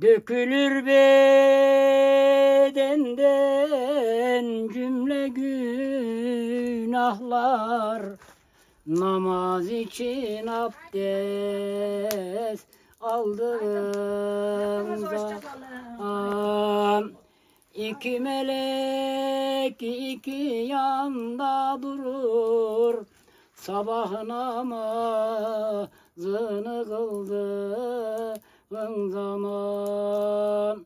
Dökülür bedenden cümle günahlar. Namaz için abdest aldığımda Am, İki melek iki yanda durur. Sabah namazını kıldığın zaman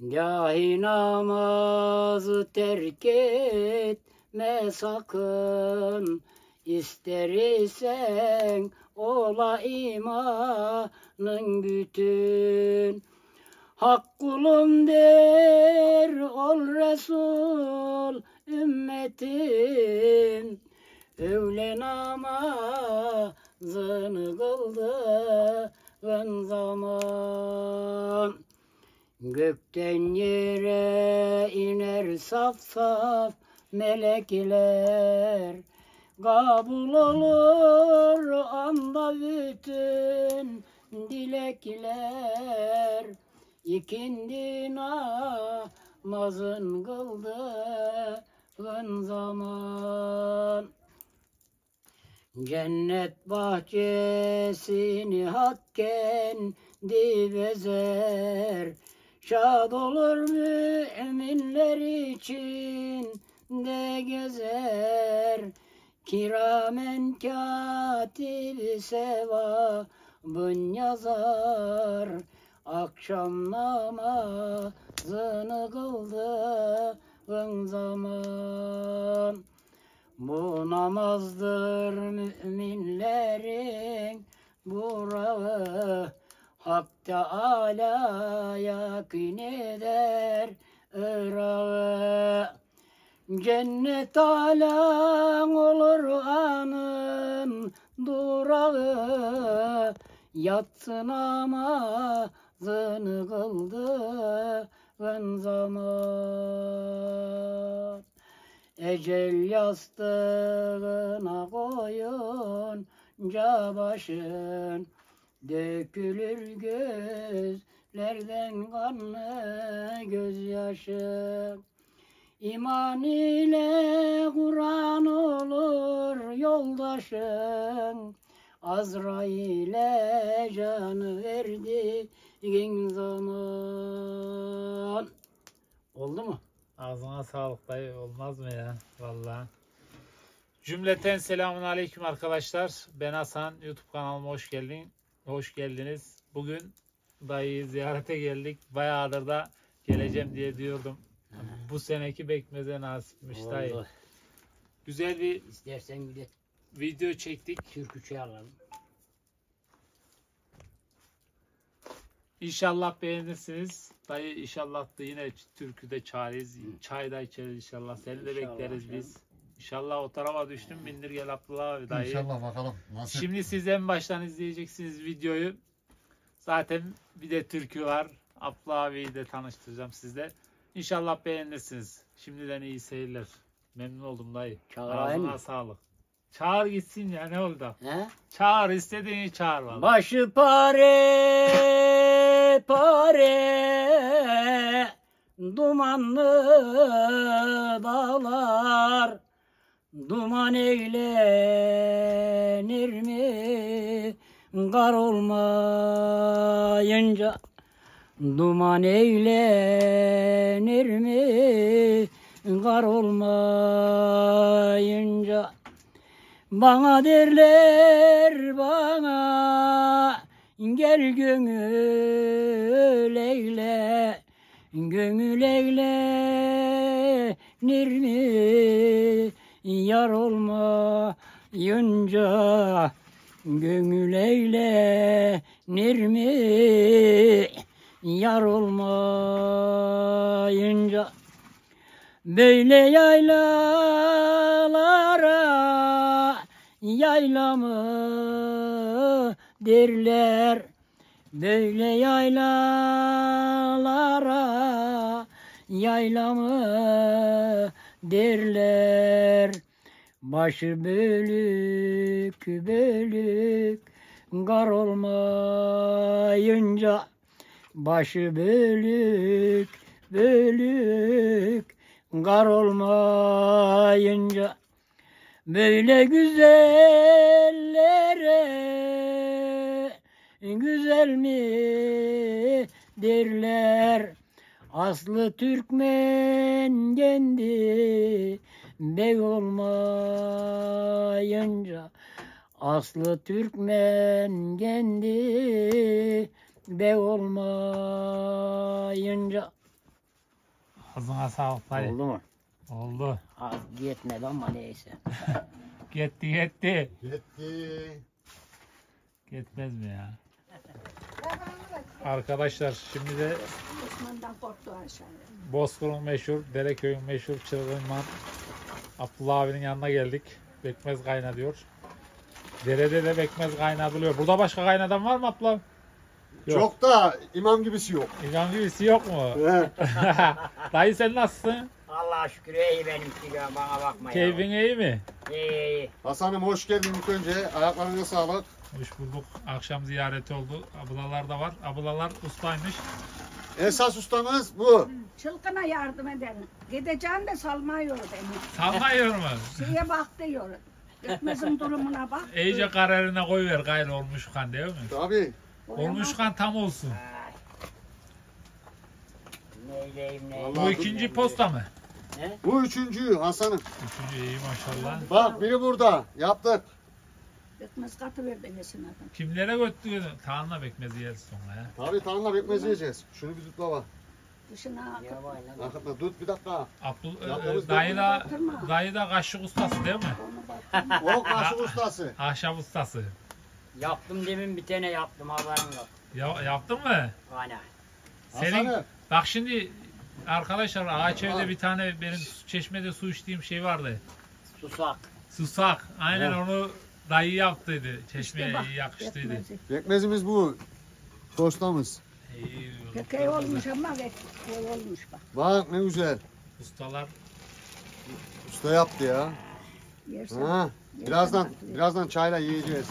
Gahi namazı terk etme sakın. İster isen ola imanın bütün. Hak kulum der ol Resul ümmetim. Öğle namazını kıldığın zaman Gökten yere iner saf saf melekler. Kabul olur anda bütün dilekler. İkindi namazın kıldığın zaman Cennet bahçesini hak kendi bezer Şad olur müminler için de gezer. Kiramen katibi sevabın yazar. Akşam namazını kıldığın zaman Bu namazdır müminlerin burağı Hak Teala yakin eder ırağı. Cennet alan olur anın durağı. Yatsın namazını kıldığın zaman Ecel yastığına koyunca başın Dökülür gözlerden kanlı gözyaşı. İman ile Kur'an olur yoldaşın. Azrail'e canı verdiğin zaman. Oldu mu? Ağzına sağlık dayı olmaz mı ya valla. Cümleten selamun aleyküm arkadaşlar. Ben Hasan YouTube kanalıma hoş geldin. Hoş geldiniz. Bugün dayıyı ziyarete geldik. Bayağıdır da geleceğim diye diyordum. Bu seneki bekmeze nasipmiş dayı. Oldu. Güzel bir İstersen bir de video çektik. türkü çalalım. İnşallah beğenirsiniz. Dayı inşallah da yine türküde çağırırız. Çay da içeriz inşallah. Seni de İnşallah bekleriz canım. biz. İnşallah o tarafa düştüm. Bindir gel Abdullah abi dayı. İnşallah bakalım. Nasip. Şimdi siz en baştan izleyeceksiniz videoyu. Zaten bir de türkü var. Abdullah abiyi de tanıştıracağım sizle. İnşallah beğenirsiniz. Şimdiden iyi seyirler. Memnun oldum dayı. Çağırayım Ağzına mı? sağlık. Çağır gitsin ya ne oldu? He? Çağır istediğini çağır valla. Başı pare pare dumanlı dağlar duman eylenir mi? Kar olmayınca duman eylenir mi? Kar olmayınca bana derler bana gel gönül eyle Gönül eğlenir mi yar olmayınca Gönül eğlenir mi yar olmayınca Böyle yaylalara yaylamı derler. Böyle yaylalara yaylamı derler. Başı bölük bölük gar olmayınca başı bölük bölük kar olmayınca böyle güzellere güzel mi derler Aslı Türkmen kendi bey olmayınca Aslı Türkmen kendi bey olmayınca Ağzına sağlık. Oldu mu? Oldu. Az yetmedi ama neyse. Gitti gitti. Yetti. Gitmez mi ya? Arkadaşlar şimdi de. Bozkır'ın meşhur, Dereköy'ün meşhur çılgınman Abdullah abinin yanına geldik. Bekmez kaynatıyor. Derede de bekmez kaynatılıyor. Burada başka kaynadan var mı Abdullah? Yok. Çok da imam gibisi yok. İmam gibisi yok mu? He. Dayı sen nasılsın? Allah'a şükür iyi benimki ya bana bakma Keyfin iyi mi? İyi iyi. Hasan'ım hoş geldin ilk önce. Ayaklarına sağlık. Hoş bulduk. Akşam ziyareti oldu. Ablalar da var. Ablalar ustaymış. Esas ustamız bu. Çılgına yardım edelim. Gideceğim de salmıyor beni. Salmıyor mu? Şeye bak diyor. Gitmezin durumuna bak. İyice kararına koyuver gayrı olmuş kan değil mi? Tabii. Olmuş kan tam olsun. Neyleyim neyleyim. Vallahi Bu ikinci posta mı? Bu üçüncü Hasan'ım. Üçüncü iyi maşallah. Bak biri burada. Yaptık. Gitmez katı verdi nesin adam. Kimlere götürdün? Tanrına bekmezi yer sonra ya. Tabii tanrına bekmez yiyeceğiz. Şunu bir tut baba. Dışına lan. Arkada tut bir dakika. Abdul, Yaptığımız e, dayı da, dayı da kaşık ustası değil mi? O kaşık ustası. Ahşap ustası. Yaptım demin bir tane yaptım haberim yok. Ya, yaptın mı? Ana. Senin, Hasan'ım. bak şimdi arkadaşlar ağaç evde bir tane benim çeşmede su içtiğim şey vardı. Susak. Susak. Aynen Ha. onu dayı yaptıydı. Çeşmeye İşte bak. iyi yakıştıydı. Gitmezi. Pekmezimiz bu. Tostamız. İyi, Pekey olmuş ama pek olmuş bak. Bak ne güzel. Ustalar Usta yaptı ya. Yersen. Ha. Birazdan birazdan çayla yiyeceğiz.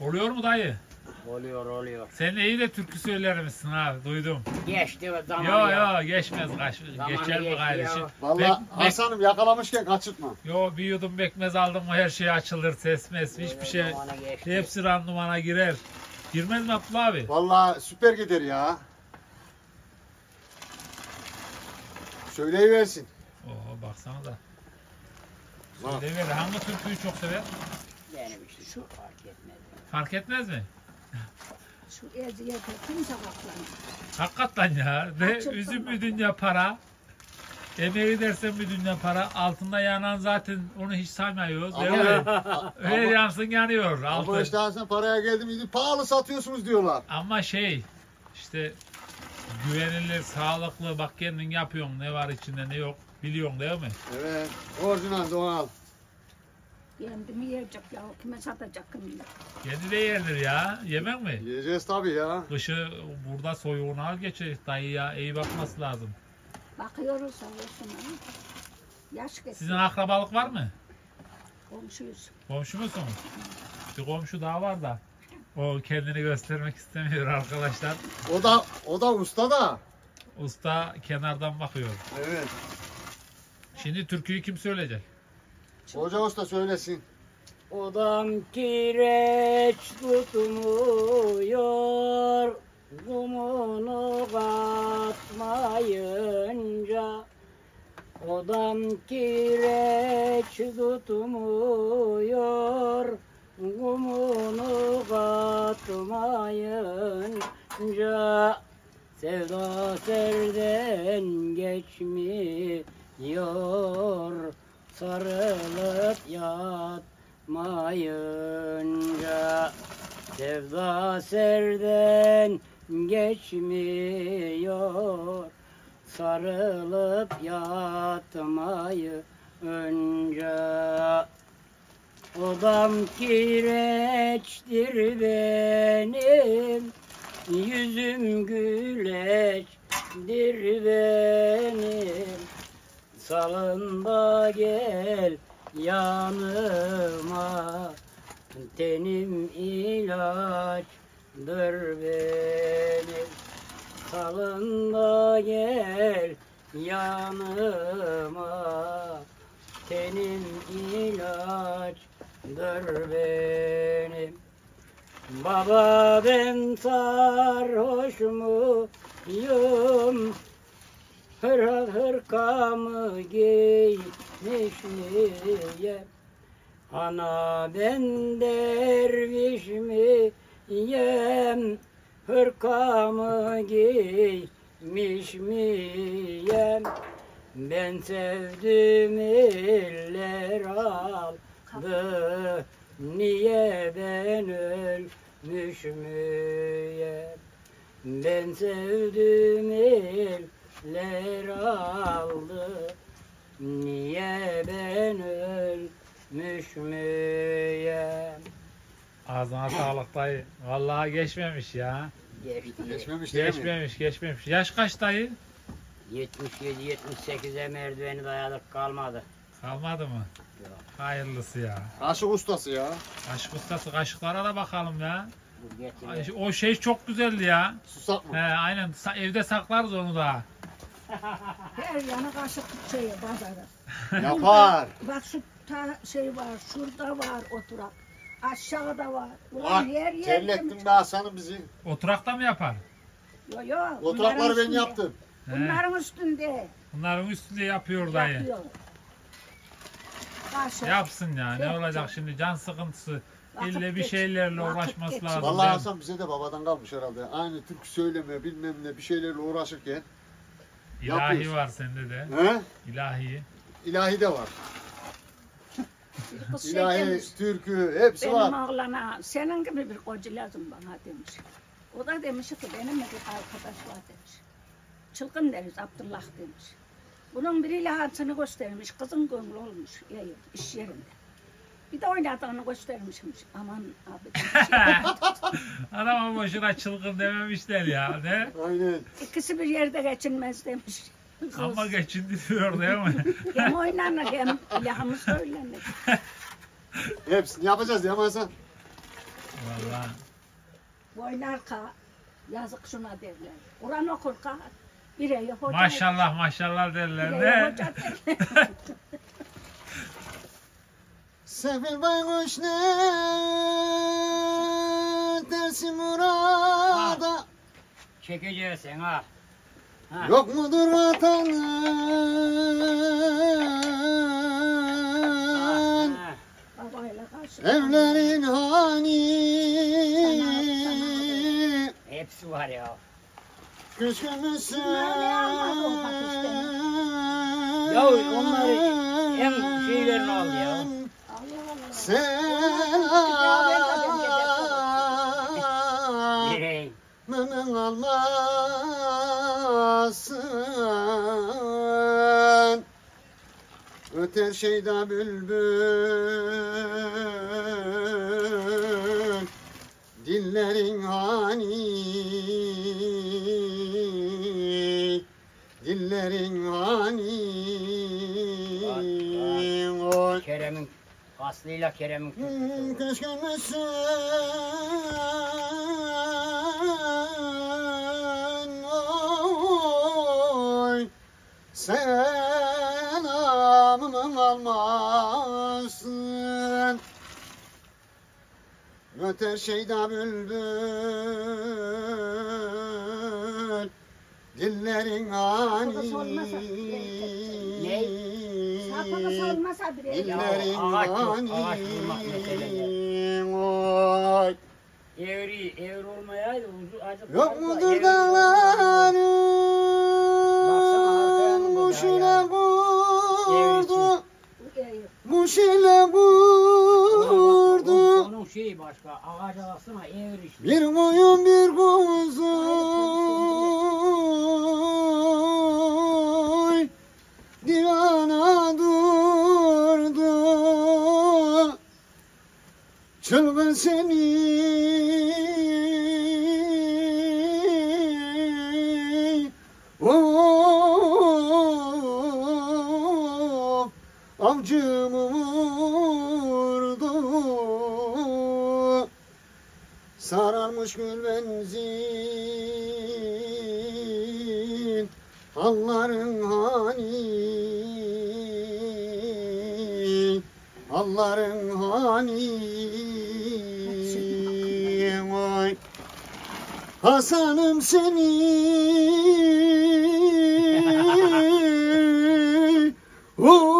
oluyor mu dayı? Oluyor oluyor. Sen iyi de türkü söyler misin ha duydum. Geçti o zaman Yo ya. yo geçmez kaç, Zamanı geçer mi geçti gayrı ya. Vallahi Bek- bek- Hasan'ım yakalamışken kaçırtma. Yo bir yudum bekmez aldım mı her şey açılır ses mes hiçbir şey. Zamanı geçti. Hepsi randımana girer. Girmez mi Abdullah abi? Vallahi süper gider ya. Söyleyiversin. Oo baksana da. Bak. Söyleyiver. Hangi türküyü çok sever? Benim işte şu fark etmez. Fark etmez mi? Şu eziyete kimse baklanır. Hakikaten ya. Ne üzüm bir dünya para. Emeği dersen bir dünya para. Altında yanan zaten onu hiç saymıyoruz. Değil mi? Öyle ama, yansın yanıyor. Altı. ama işte Hasan paraya geldi miydi pahalı satıyorsunuz diyorlar. Ama şey işte güvenilir, sağlıklı bak kendin yapıyorsun ne var içinde ne yok biliyorsun değil mi? Evet. Orijinal doğal. Kendimi yiyecek ya. Kime satacak kim bilir. Kendi de yerdir ya. Yemek mi? Yiyeceğiz tabii ya. Kışı burada soyuğunu al geçecek dayıya iyi bakması lazım. Bakıyoruz ha. Yaş geçti. Sizin akrabalık var mı? Komşuyuz. Komşu musunuz? Bir komşu daha var da. O kendini göstermek istemiyor arkadaşlar. O da o da usta da. Usta kenardan bakıyor. Evet. Şimdi türküyü kim söyleyecek? Hoca usta söylesin. Odam kireç tutmuyor Kumunu katmayınca Odam kireç tutmuyor Kumunu katmayınca Sevda serden geçmiyor Sarılıp yatmayınca Sevda serden geçmiyor. Sarılıp yatmayınca Odam kireçtir benim Yüzüm güleçtir benim Salında gel yanıma. Tenim ilaçdır benim. Salınma gel yanıma. Tenim ilaçdır benim. Baba ben sarhoş muyum Hır hırkamı giymiş miyim Ana ben derviş miyim Hırkamı giymiş miyim Ben sevdim eller aldı. Niye ben ölmüş müyem? Ben sevdim eller aldı Niye ben ölmüş müyem Ağzına sağlık dayı. Vallahi geçmemiş ya. Geçti. Geçmemiş değil mi? Geçmemiş geçmemiş. Yaş kaç dayı? 77-78'e merdiveni dayadık kalmadı. Kalmadı mı? Yok. Hayırlısı ya. Kaşık ustası ya. Kaşık ustası kaşıklara da bakalım ya. Ay, O şey çok güzeldi ya. Susak He mı? aynen Sa- evde saklarız onu da. Her yanı kaşık şey pazarı. Yapar. Bak şu ta şey var, şurada var oturak. Aşağıda var. Ulan Ah, her yer terlettin be Hasan'ım bizi. Oturakta mı yapar? Yo yo. Oturakları bunların ben üstünde. yaptım. Bunların üstünde Bunların üstünde yapıyor dayı. yapıyor. Kaşık. Yapsın ya. Ne olacak şimdi can sıkıntısı. Vakit İlle bir geç- şeylerle vakit uğraşması lazım. Vallahi? Hasan bize de babadan kalmış herhalde. Aynı türkü söyleme bilmem ne bir şeylerle uğraşırken. İlahi var sende de. He? İlahi. İlahi de var. Kız şey İlahi, demiş, türkü hepsi benim var. oğlana senin gibi bir koca lazım bana demiş. O da demiş ki benim bir arkadaş var demiş. Çılgın deriz Abdullah demiş. Bunun biriyle hatını göstermiş. Kızın gönlü olmuş ya, iş yerinde. Bir de oynadığını göstermişmiş. Aman abi. Adama boşuna çılgın dememişler ya. Ne? Aynen. İkisi bir yerde geçinmez demiş. Ama geçindi diyor değil mi? Hem oynanır hem ilahımı söylenir. Hepsini yapacağız ya Hasan. Vallahi. Oynar ka, yazık şuna derler. Kur'an okur ka, bireye hoca. Maşallah maşallah derler. Bireye Ne? hoca derler. Sefil baykuş ne dersi murada Çekeceksin ha. ha. Yok mudur Ha, vatanın ha. Evlerin hani Hepsi var ya. Küskünmüşsün Ya onları en şeylerini al ya. Memem almazsın Öter şeyda bülbül Dillerin hani Dillerin Aslı'yla Kerem'in türküsü. Keşke sen oy Selamımı almazsın Öter şeyda bülbül Dillerin ani Ne? Sapını sormasa bile. Ya, Dillerin ağaç yok, ani ağaç bulmak mesele Oy Eğri, eğri olmayaydı ucu acık. Yok mudur dağların Ona bak, o- kurdu Onun şeyi başka. Ağaca baksana eğri Hasan'ım seni. Hop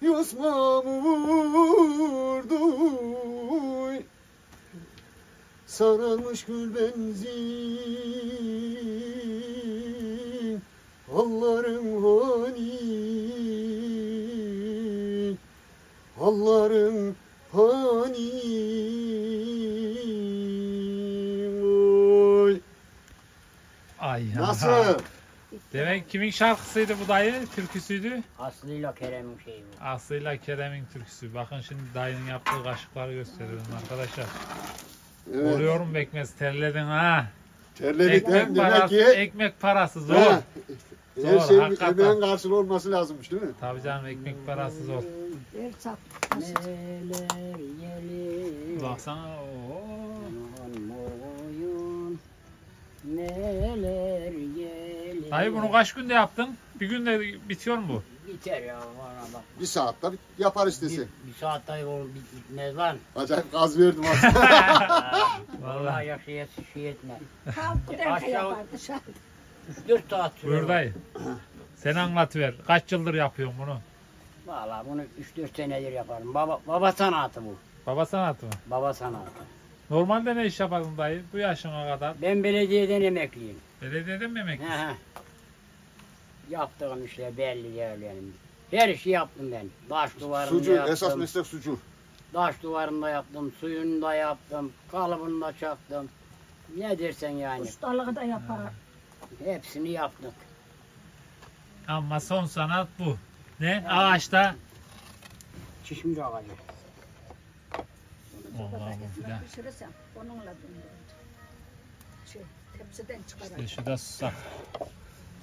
Yosma vurdu. Sararmış gül benzin. Halların hani. Halların hani Ay ya. Nasıl? Demek kimin şarkısıydı bu dayı? Türküsüydü. Aslı'yla Kerem'in şeyi bu. Aslı'yla Kerem'in türküsü. Bakın şimdi dayının yaptığı kaşıkları gösteriyorum arkadaşlar. Evet. Oluyorum bekmez terledin ha. Terledikten Ekmek demek parası, ki ekmek parası zor. Ha, her Zor, şeyin hakikaten. emeğin karşılığı olması lazımmış değil mi? Tabii canım ekmek parası zor. Baksana oo. Neler gelir. Dayı bunu kaç günde yaptın? Bir günde bitiyor mu bu? Biter ya bana bak. Bir saatte bir- yapar Bir, istesi. bir saat oğlum bit- bitmez lan. Acayip gaz verdim aslında. Vallahi. Vallahi yaşaya şey etme. Kalk Aşağı- yapar dışarı. 3-4 saat sürüyor. Buyur dayı. Sen anlatıver. Kaç yıldır yapıyorsun bunu? Valla bunu 3-4 senedir yaparım. Baba, baba sanatı bu. Baba sanatı mı? Baba sanatı. Normalde ne iş yapardın dayı? Bu yaşına kadar. Ben belediyeden emekliyim. Belediyeden mi emekli? He he. Yaptığım işler belli değil benim. Her işi yaptım ben. Taş duvarında sucu, yaptım. esas meslek sucu. Taş duvarında yaptım. Suyunu da yaptım. Kalıbını da çaktım. Ne dersen yani. Ustalığı da yapar. Hepsini yaptık. Ama son sanat bu. Ne? Ağaçta. Çişmiş ağacı. Bir de. Ekmek pişirirsem onunla. Şey, tepsiden. İşte şu da susak.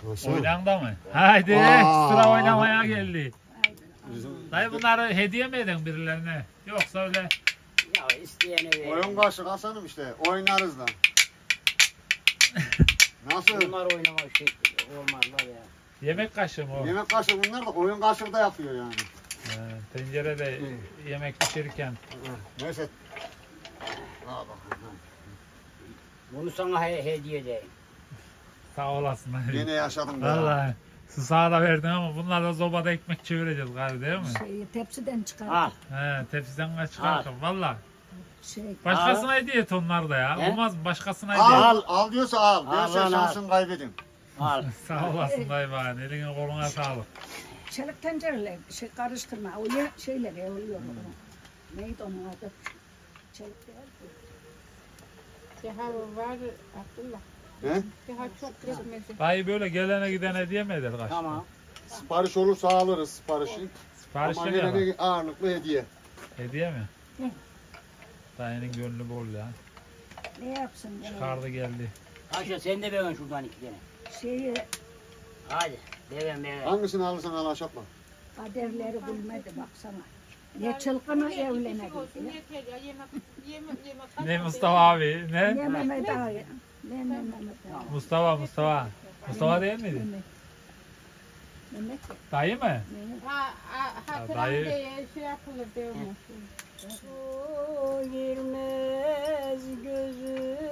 Maşallah. Oynan da mı? Haydi sıra oynamaya geldi. Dayı bunları hediye mi edin birilerine? Yoksa öyle Ya isteyene ver. oyun kaşık Hasan'ım işte. Oynarız da. Nasıl? Bunlar oynamak şey olmazlar ya. yemek kaşığı mı o? Yemek kaşığı bunlar da oyun kaşığı da yapıyor yani. He, tencerede yemek pişirirken. Neyse. Bunu sana he- hediye edeyim. Sağ olasın. dayı. Yine yaşadım be. Vallahi. Susağı da verdin ama bunlarla zobada ekmek çevireceğiz galiba değil mi? Şeyi tepsiden çıkar. Al. He, tepsiden çıkartın valla. Şey, Başkasına hediye et onlar da ya. He? Olmaz mı? Başkasına hediye et. Al, al diyorsa al. Dersen lan, al. şansın kaybedin. Al. Sağ olasın dayı bana. Eline koluna sağlık. çelik tencereler şey karıştırma. O ye, şeyler oluyor. Neydi onun adı? Çelik değil. Daha var Abdullah. He? Daha çok yetmedi. Dayı böyle gelene gidene hediye mi eder kaç? Tamam. Sipariş olursa alırız siparişi. Sipariş Ama ne gelene ağırlıklı hediye. Hediye mi? Hı. Dayının gönlü bol ya. Ne yapsın? ya? Çıkardı geldi. Ayşe sen de verin şuradan iki tane. Şeyi Hadi. Deven deven. Hangisini alırsan al aşatma. kaderleri bilmedi baksana. Ne çılgına evlenedi. olsun yeter ya yemek yemek yemek. Ne Mustafa abi? Ne? Ne Mehmet Ağa. Ne Mehmet Ağa. Mustafa Mustafa. Mustafa değil miydi? Mehmet. Dayı mı? Ha, ha, hatıran dayı- diye şey yapılır diyormuş. Su girmez gözüme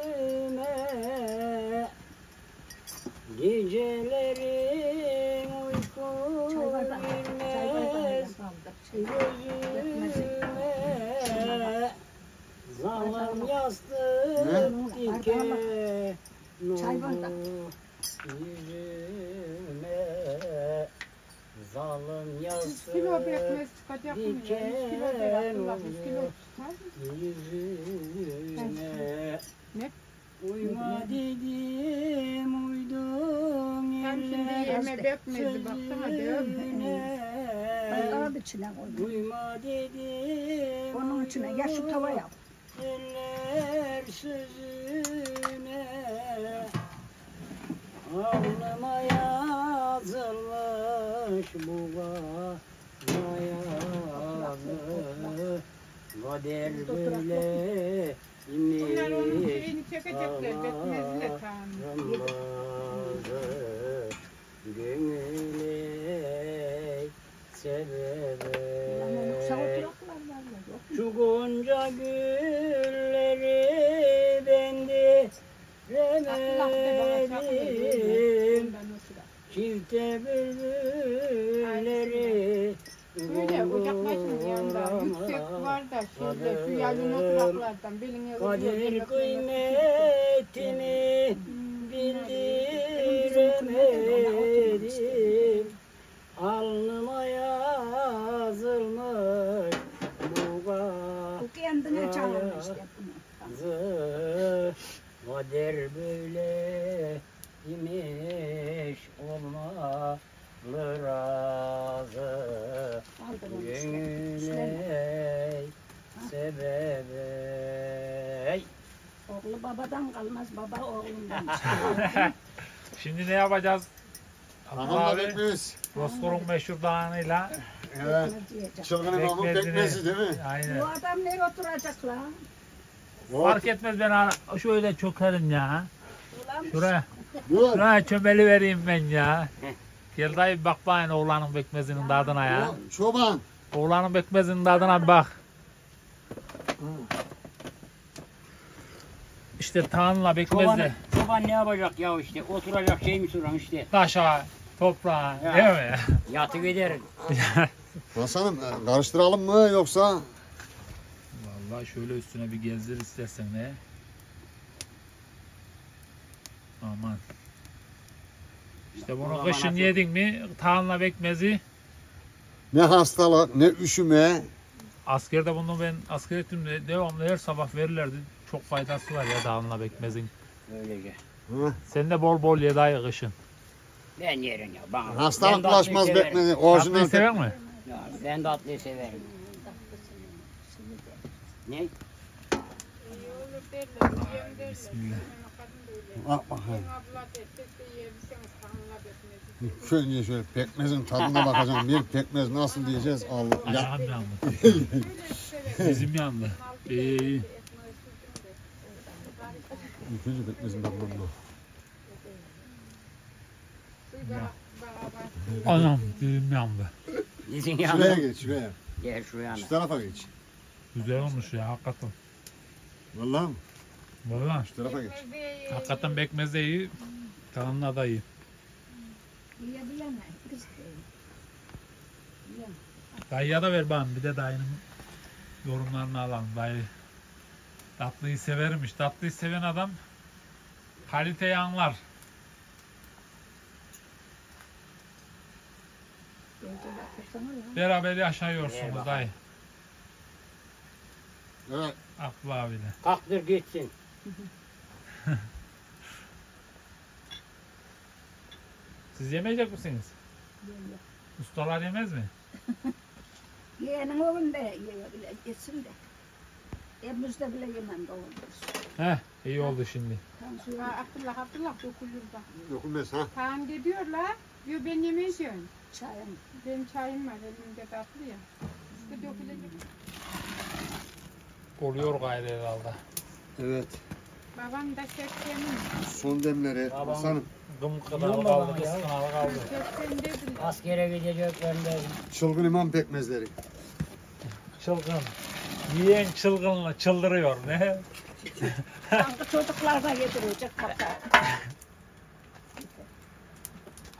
bekmez çıkacak mı ya? 100 kilo da Abdullah 100 kilo çıkar mı? yüzüme Ne? Uyuma dedim uydum Hem şimdi yerler yeme bekmedi baksana diyor. sözüne. Bardağın içine koydu. Uyuma dedim Onun içine ya şu tava böyle Bunlar onun imiş şeyin içine çekecekler. Tamam. Ramazı gönüle. Yok. Şu gonca gülleri bendi remedim Çifte bülbülleri Öyle ocak başının yanında. Yüksek var da şöyle şu yayın oturaklardan beline Kadir kıymetini bildiremedim Alnıma yazılmış bu Bu kendine gazı Kader böyle imiş olmalı razı. Gönüle sebebe Oğlu babadan kalmaz, baba oğlundan. Şimdi ne yapacağız? Abi bekmez. Bozkur'un meşhur dağınıyla Evet. Çılgın imamın bekmezi değil mi? Aynen. Bu adam nereye oturacak lan? Fark etmez ben ara- şöyle çökerim ya. Ulan Şuraya, Dur. şuraya çömeli vereyim ben ya. Gel dayı bir bak bakayım oğlanın bekmezinin tadına ya. Çoban. Oğlanın bekmezinin tadına bir bak. İşte tağınla bekmezle. Çoban, çoban ne yapacak ya işte oturacak şey mi soran işte Taşa, toprağa, Ya. değil mi? yatıp gider. Hasan'ım e, karıştıralım mı yoksa? Vallahi şöyle üstüne bir gezdir istersen ne? Aman. İşte bunu kışın yedin mi tağınla bekmezi Ne hastalık ne üşüme. askerde bunu ben asker ettiğimde devamlı her sabah verirlerdi. Çok faydası var ya tağınla bekmezin. Öylece. Hı. Sen de bol bol ye dayı kışın. Ben yerim ya bana. Hastalık ben tatlıyı bulaşmaz severim. bekmezi. Tatlıyı Orijinal sever mi? Ya, ben tatlıyı severim. Ne? Bismillah. Bak bakayım. Şöyle şöyle pekmezin tadına bakacağım. Bir pekmez nasıl diyeceğiz? Allah. Ya. Dizim yandı. İyi iyi. ilk önce pekmezin tadına bak. Anam dizim yandı. Dizin Şuraya geç şuraya. Gel şu yana. Şu tarafa geç. Güzel olmuş ya hakikaten. Vallahi mi? Vallahi Şu tarafa geç. hakikaten bekmez de iyi. Tağınla da iyi. yiyebilemem. Biz de. Yiyemem. Dayıya da ver bana bir de dayının yorumlarını alalım dayı. Tatlıyı severmiş. Tatlıyı seven adam kaliteyi anlar. Beraber yaşıyorsunuz dayı. Evet. Abdullah abiyle. Kalktır gitsin. Siz yemeyecek misiniz? Yiyor. Ustalar yemez mi? Yeğenin oğlum da yiyor bile. Yesin de. Evimizde bile yemem doğrusu. Heh iyi oldu şimdi. Tansiyon. Ha, Abdullah Abdullah dokunur bak. Dokunmaz ha. Tamam diyorlar. Diyor ben yemeyeceğim. Çayım. Benim çayım var elimde tatlı ya. İşte dökülecek. Oluyor gayrı herhalde. Evet. Babam da seksenin. Son demleri. Babam- Hasan'ım. Gım mu kaldı, kıskınalı kaldı. Seksen dediler. Askere gideceklerinde Çılgın imam pekmezleri. Çılgın. Yiyen çılgınla çıldırıyor. Ne? Sanki çocuklar da yedirecek bakar.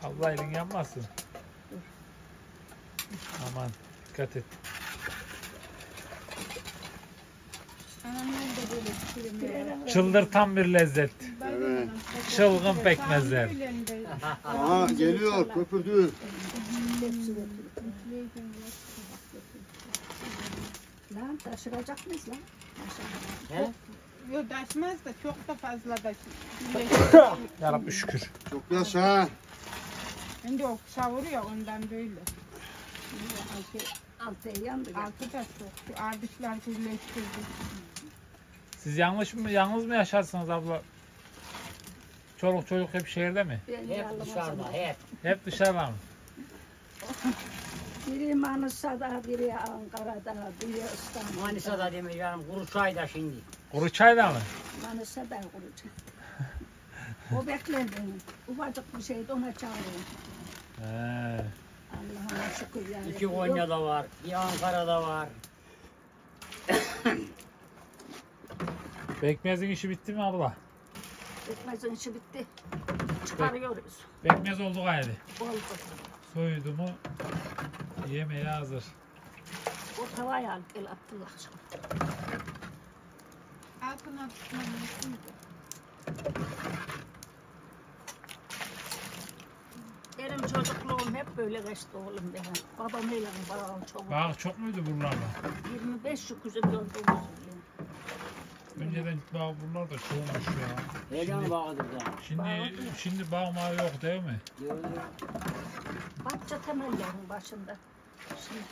Allah elin yanmasın. Aman dikkat et. Pişirmiyor. Çıldırtan bir lezzet. Evet. Çılgın pekmezler. Aha geliyor köpürdü. Lan taşıracak mıyız lan? He? Yok taşmaz da çok da fazla da. Yarabbi şükür. Çok yaşa. Şimdi o savuruyor ondan böyle. Altı yandı. Altı da çok. Şu ardışlar birleştirdi. Siz yanlış mı, yalnız mı yaşarsınız abla? Çoluk çocuk hep şehirde mi? Ben hep yalnız dışarıda hep. Hep dışarıda mı? Biri Manisa'da, biri Ankara'da, biri İstanbul'da. Manisa'da demeyeceğim, Kuruçay'da şimdi. Kuru çay da mı? Manisa'da kuracak. o bekler beni. Ufacık bir şeydi ona çağırıyor. He. Allah'ıma şükür yani. İki Konya'da var, bir Ankara'da var. Bekmezin işi bitti mi abla? Ekmezin işi bitti. Çıkarıyoruz. Bekmez oldu gayri. Oldu. Soydu mu yemeğe hazır. O tavaya el Abdullah'cığım. Altına tutmamın Benim çocukluğum hep böyle geçti oğlum benim. Babam öyle babam çok. Bağ çok muydu buralarda? 25 şu kızım gördüğümüz Önceden bağ buralar da çoğulmuş ya. Heyecan bağıdır da. Şimdi şimdi bağ mağı yok değil mi? Bahçe temellerinin başında. Şimdi.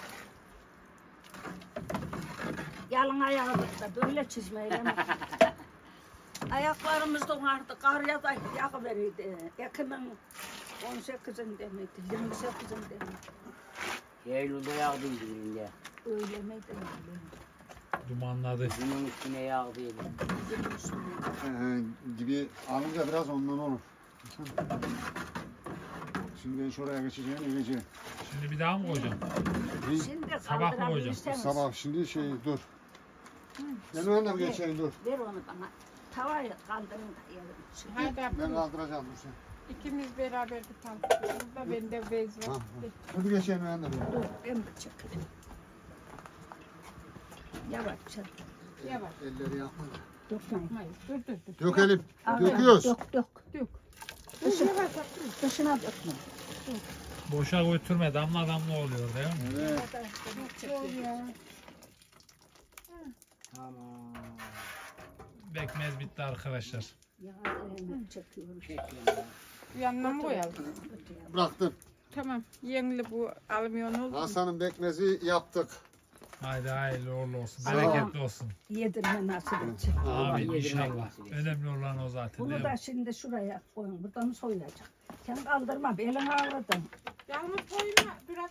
Yalın ayağımızda böyle çizmeyle mi? Ayaklarımız donardı. Kar ya da yak verirdi. Ekim'in 18'inde miydi? 28'inde miydi? Eylül'de yağdıydı birinde. Öyle miydi? Öyle. Dumanladı. Günün üstüne. Bizim üstüne. Ee, gibi alınca biraz ondan olur. Şimdi ben şuraya geçeceğim, geleceğim. Şimdi bir daha mı koyacağım? Bir Şimdi Sabah mı kaldırabilirseniz. sabah şimdi şey dur. Ben önüne geçeyim dur. Ver onu bana. Tavaya kaldırın da. Şimdi Hadi Ben Abdullah. kaldıracağım dur sen. İkimiz beraber tutalım. Burada bende bez Ha, var. ha. Hadi geçeyim önüne. dur ben de çekeyim. Yavaşça. Yavaş. Elleri yapma. Dökmeyin. Hayır dur dur dur. Dökelim. Döküyoruz. Dök dök. Dök. Dışın, Yavaş Abdullah. dışına dökme. Boşa götürme damla damla oluyor değil mi? Evet. Tamam. Bekmez bitti arkadaşlar. Ya hemen çekiyorum. Çekiyorum ya. Yanına mı koyalım? Bıraktım. Tamam. Yengli bu almıyor oldu. Hasan'ın bekmezi yaptık. Haydi hayırlı uğurlu olsun. Bereketli olsun. Yedirme nasip etsin. Amin inşallah. Önemli olan o zaten Bunu da şimdi şuraya koyun. Buradan soyulacak. Sen kaldırma. Belin ağrıdın. Yalnız koyma. Abdullah.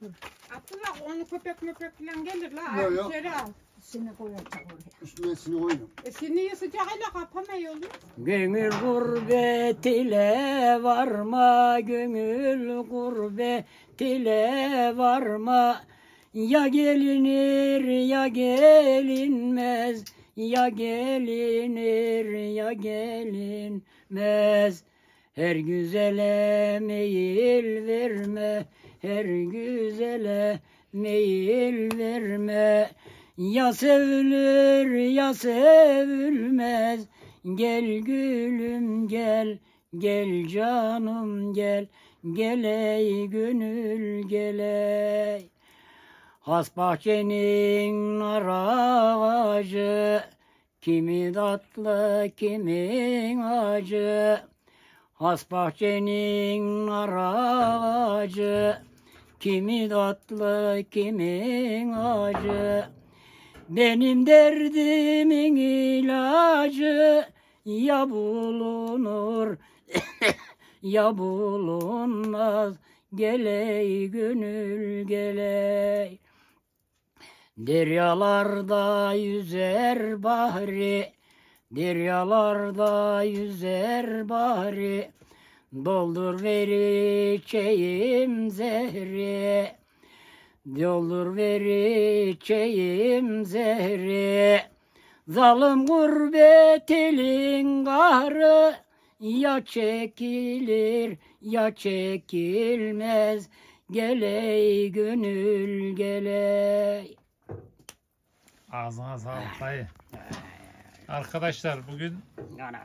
Dur. Abdullah onu köpek möpek falan gelir la. Yok, Al, yok. Al. Seni koyacak oraya. Üstüne sini koydum. E seni sıcağıyla kapamıyor mu? Gönül gurbet ile varma, gönül gurbet ile varma. Ya gelinir ya gelinmez, ya gelinir ya gelinmez. Her güzele meyil verme, her güzele meyil verme. Ya sevilir ya sevilmez. Gel gülüm gel, gel canım gel. Geley gönül geley. Has bahçenin nar ağacı, kimi tatlı kimin acı. Has bahçenin nar ağacı, kimi tatlı kimin acı. Benim derdimin ilacı ya bulunur ya bulunmaz geley gönül geley. Deryalarda yüzer bahri, deryalarda yüzer bahri. Doldur ver içeyim zehri. Doldur ver içeyim zehri. Zalim gurbet elin kahrı. Ya çekilir ya çekilmez. Geley gönül geley. Ağzına sağlık dayı. Arkadaşlar bugün Anam.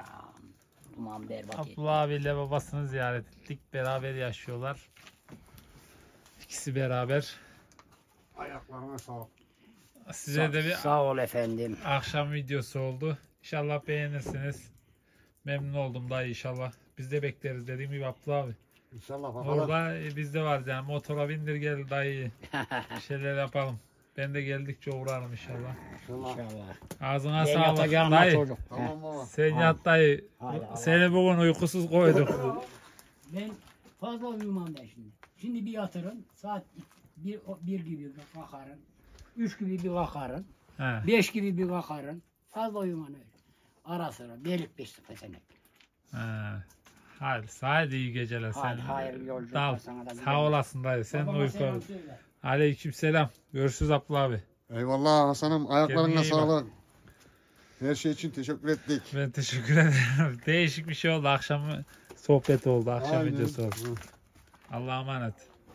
Duman berbat etti. Abdullah abiyle babasını ziyaret ettik. Beraber yaşıyorlar. İkisi beraber. Ayaklarına sağlık. Size de bir Sağ ol efendim. akşam videosu oldu. İnşallah beğenirsiniz. Memnun oldum dayı inşallah. Biz de bekleriz dediğim gibi Abdullah abi. İnşallah bakalım. Orada e, biz de varız yani motora bindir gel dayı. Bir şeyler yapalım. Ben de geldikçe uğrarım inşallah. İnşallah. Ağzına Ben sağlık dayı. çocuk. Tamam baba. Sen yat dayı. Seni bugün uykusuz koyduk. Ben fazla uyumam ben şimdi. Şimdi bir yatırım. Saat Bir, bir gibi kalkarın. Üç gibi bir kalkarın. He. Beş gibi bir kalkarın. Fazla uyuman öyle. Ara sıra delik beşlik pesenek. He. Hadi, hadi iyi geceler. Hadi, Sen hayırlı yolculuklar sana da. Sağ olasın dayı. Sen uyku. Aleyküm selam. Görüşürüz Abdullah abi. Eyvallah Hasan'ım ayaklarına sağlık. Her şey için teşekkür ettik. Ben teşekkür ederim. Değişik bir şey oldu. Akşam sohbet oldu. Akşam Aynen. videosu oldu. Allah'a emanet.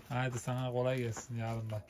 Haydi sana kolay gelsin yarın da.